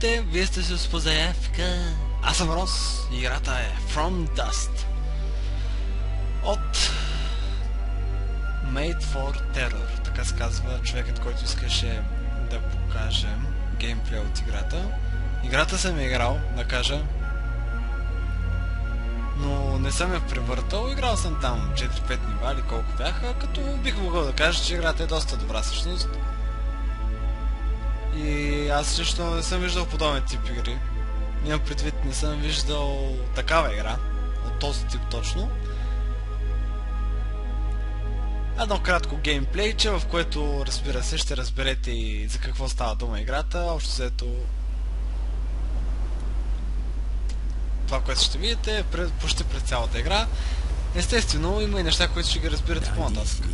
Здравейте, вие сте с Позаевка. Аз съм Рос. Играта е From Dust. От Made for Terror. Така се казва човекът, който искаше да покажем геймплей от играта. Играта съм е играл, да кажа. Но не съм я превъртал. Играл съм там 4-5 нива или колко бяха, като бих могъл да кажа, че играта е доста добра всъщност. И аз лично не съм виждал подобен тип игри. Имам предвид, не съм виждал такава игра. От този тип точно. Едно кратко геймплейче, в което разбира се ще разберете и за какво става дума играта. Общо взето това, което ще видите е пред, почти през цялата игра. Естествено, има и неща, които ще ги разбирате по-нататък.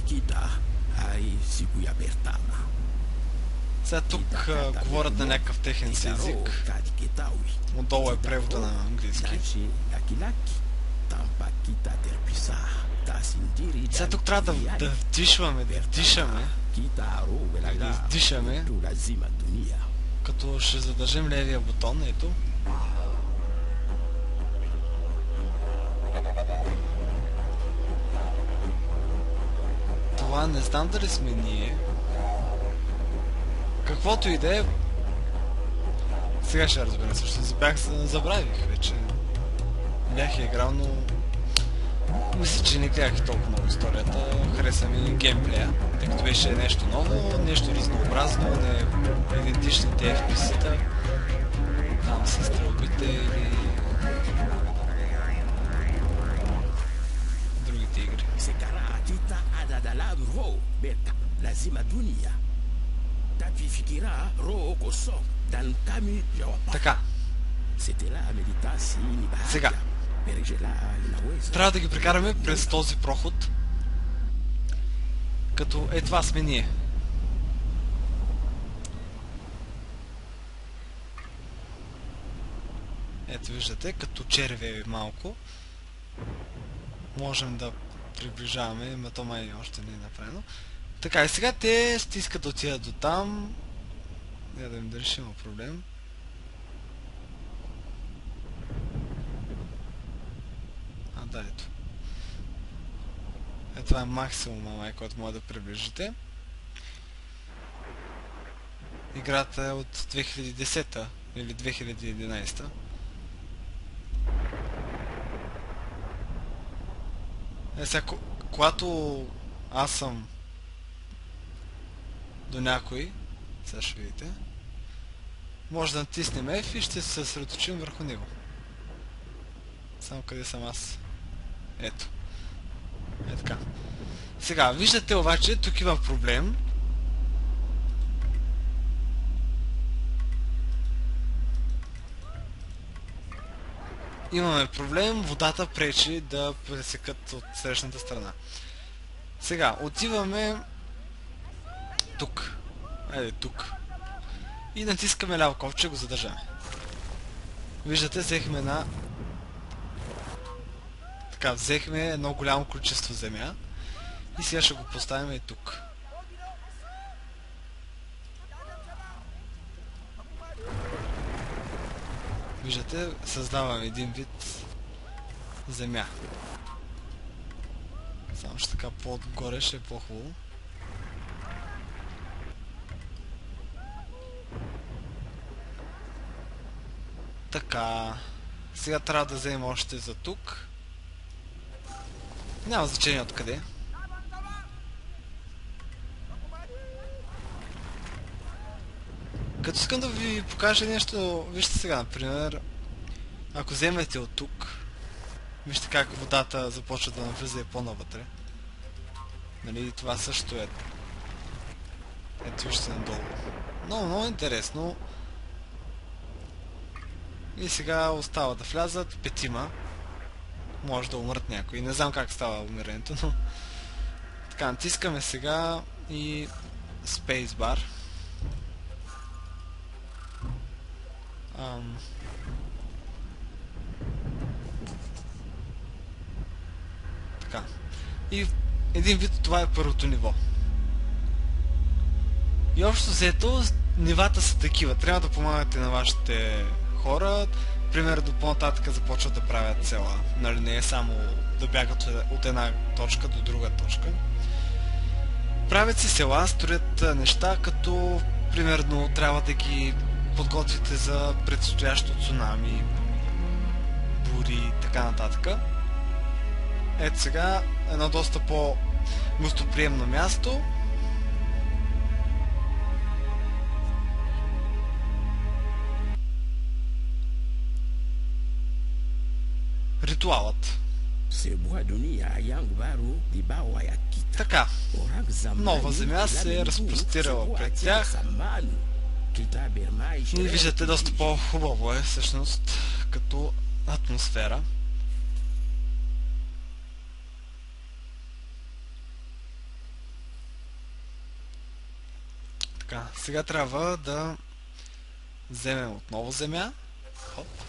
Сега тук а, говорят на някакъв техен си език. Отдолу е превода на английски. Сега тук трябва да, да вдишваме, да вдишаме. Да издишаме. Като ще задържим левия бутон, ето. Това не знам дали сме ние. Каквото и да е... Сега ще разбера, също бях забравих вече. Бях играл, но... Мисля, че не гледах толкова много историята. Хареса ми геймплея, тъй като беше нещо ново, нещо разнообразно, не идентичните FPS-та. Там с стрелбите или... другите игри. Така, Сега. Трябва да ги прекараме през този проход. Като е това сме ние. Ето виждате, като черве малко. Можем да приближаваме, но то май още не е направено. Така, и сега те стискат да отидат до там. Я да им ще има проблем. А, да, ето. Е, това е максимума, май, който може да приближите. Играта е от 2010 или 2011. Е, сега, ко- когато аз съм до някой, сега ще видите, може да натиснем F и ще се съсредоточим върху него. Само къде съм аз. Ето. Е така. Сега, виждате обаче, тук има проблем. Имаме проблем, водата пречи да пресекат от срещната страна. Сега, отиваме тук. Айде, тук. И натискаме ляво ковче, го задържаме. Виждате, взехме една... Така, взехме едно голямо количество земя. И сега ще го поставим и тук. Виждате, създавам един вид земя. Само че така по-отгоре ще е по-хубаво. Така. Сега трябва да вземем още за тук. Няма значение откъде. Като искам да ви покажа нещо, вижте сега, например, ако вземете от тук, вижте как водата започва да навлиза и по-навътре. Нали, това също е. Ето вижте надолу. Много, много интересно. И сега остава да влязат петима. Може да умрат някои. Не знам как става умирането, но... Така, натискаме сега и Spacebar. Ам... Така. И един вид това е първото ниво. И общо взето, нивата са такива. Трябва да помагате на вашите хора. Примерно по-нататък започват да правят села. Нали не е само да бягат от една точка до друга точка. Правят си села, строят неща, като примерно трябва да ги подготвите за предстоящо цунами, бури и така нататък. Ето сега едно доста по-гостоприемно място. Rituалът. Така. Нова земя се е разпростирала пред тях. Виждате доста по-хубаво е всъщност като атмосфера. Така, сега трябва да вземем отново земя. Хоп.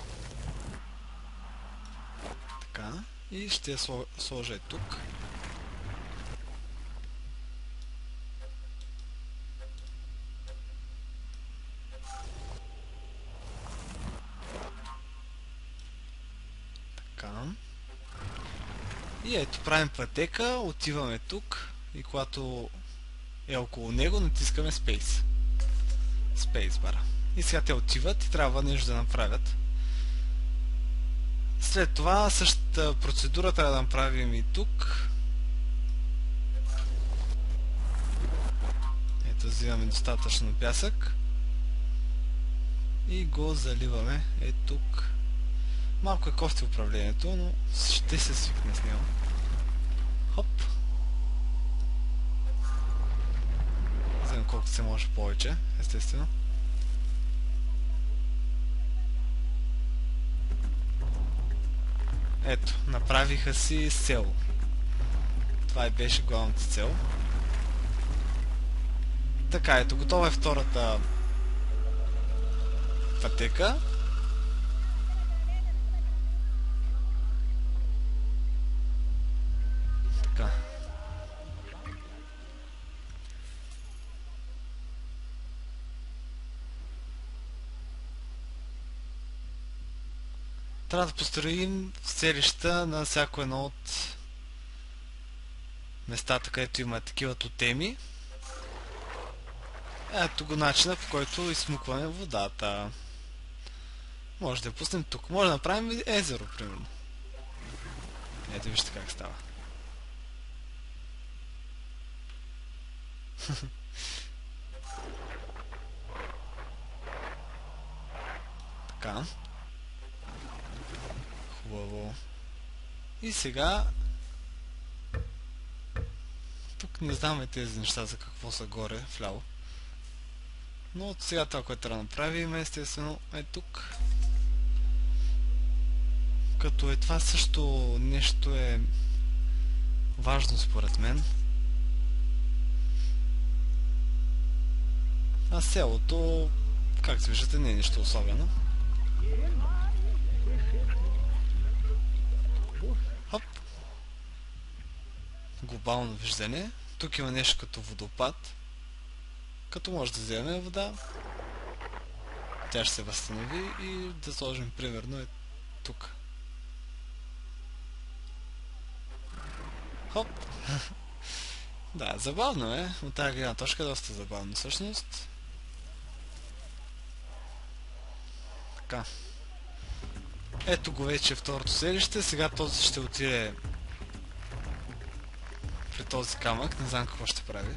Така. И ще я сложа тук. Така. И ето, правим пътека, отиваме тук и когато е около него, натискаме Space. Spacebar. И сега те отиват и трябва нещо да направят. След това същата процедура трябва да направим и тук. Ето, взимаме достатъчно пясък. И го заливаме е тук. Малко е кофти управлението, но ще се свикне с него. Хоп. Вземем колкото се може повече, естествено. Ето, направиха си село. Това и беше главната цел. Така, ето, готова е втората пътека. Трябва да построим селища на всяко едно от местата, където има такива тотеми. Ето го начина, по който изсмукваме водата. Може да я пуснем тук. Може да направим езеро, примерно. Ето вижте как става. така. Хубаво. И сега... Тук не знаме тези неща за какво са горе, вляво. Но от сега това, което трябва да направим, естествено, е тук. Като е това също нещо е важно според мен. А селото, как се виждате, не е нищо особено. Хоп. Глобално виждане. Тук има нещо като водопад. Като може да вземем вода. Тя ще се възстанови и да сложим примерно е тук. Хоп. да, забавно е. От тази гледна точка е доста забавно всъщност. Така. Ето го вече второто селище. Сега този ще отиде при този камък. Не знам какво ще прави.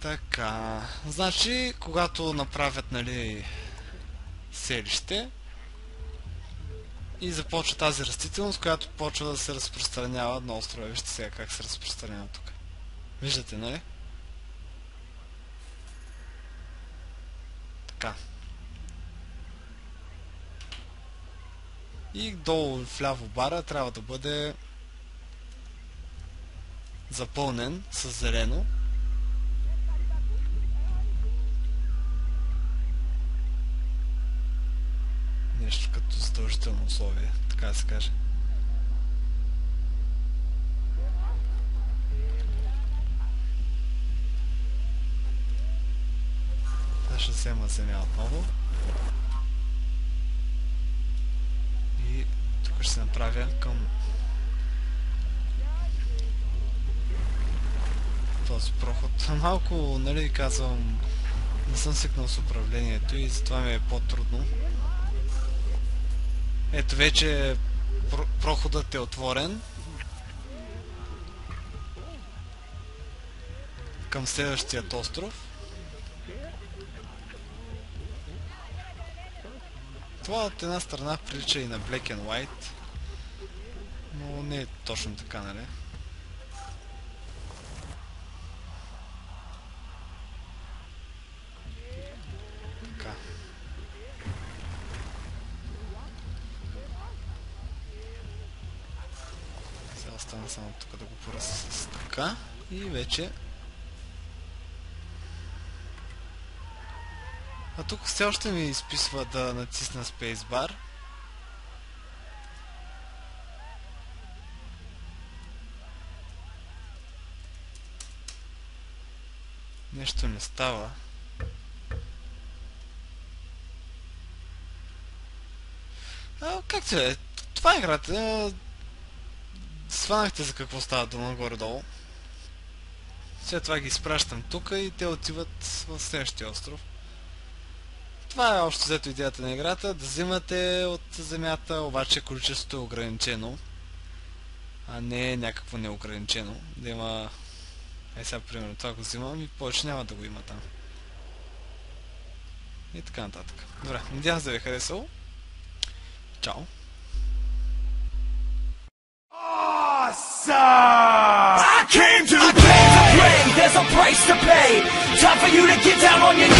Така, значи, когато направят, нали, селище и започва тази растителност, която почва да се разпространява на острова. Вижте сега как се разпространява тук. Виждате, нали? Така. И долу вляво бара трябва да бъде запълнен с зелено. Нещо като задължително условие, така да се каже. Земя отново. И тук ще се направя към този проход. Малко, нали, казвам, не съм свикнал с управлението и затова ми е по-трудно. Ето вече про проходът е отворен. Към следващият остров. Това от една страна прилича и на Black and White, но не е точно така, нали? Сега остана само тук да го поръса с така и вече А тук все още ми изписва да натисна Spacebar. Нещо не става. А, както е, това е играта. Сванахте за какво става дума горе-долу. След това ги изпращам тук и те отиват в следващия остров. Това е общо взето идеята на играта, да взимате от земята, обаче количеството е ограничено, а не е някакво неограничено. Да има... Е сега, примерно, това го взимам и повече няма да го има там. И така нататък. Добре, надявам се да ви е харесало. Чао! I came to play. There's a price to pay. Time for you to get down on your